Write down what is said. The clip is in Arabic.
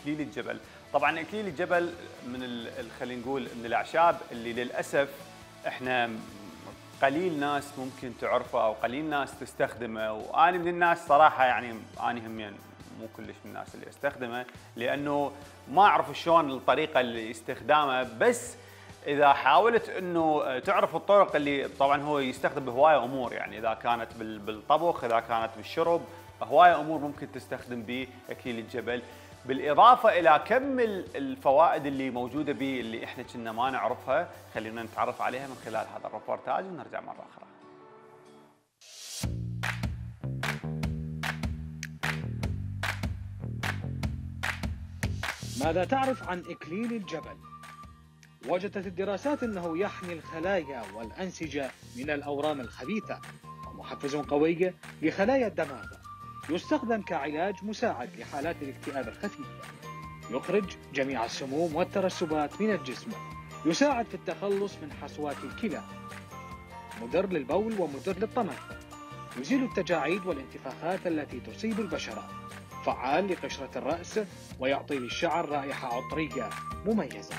أكليل الجبل. طبعا أكليل الجبل من خلينا نقول من الأعشاب اللي للأسف إحنا قليل ناس ممكن تعرفه أو قليل ناس تستخدمه. وأنا من الناس صراحة يعني أنا هم يعني مو كلش من الناس اللي أستخدمه لأنه ما أعرف شلون الطريقة اللي استخدامه. بس إذا حاولت إنه تعرف الطرق اللي طبعا هو يستخدم بهواية امور يعني إذا كانت بالطبخ إذا كانت بالشرب هوايه أمور ممكن تستخدم به اكليل الجبل. بالإضافة إلى كم الفوائد اللي موجودة به اللي إحنا كنا ما نعرفها خلينا نتعرف عليها من خلال هذا الريبورتاج ونرجع مرة أخرى. ماذا تعرف عن إكليل الجبل؟ وجدت الدراسات أنه يحمي الخلايا والأنسجة من الأورام الخبيثة ومحفز قوي لخلايا الدماغ. يستخدم كعلاج مساعد لحالات الاكتئاب الخفيف يخرج جميع السموم والترسبات من الجسم. يساعد في التخلص من حصوات الكلى. مدر للبول ومدر للطمث يزيل التجاعيد والانتفاخات التي تصيب البشرة فعال لقشرة الرأس ويعطي للشعر رائحة عطرية مميزة.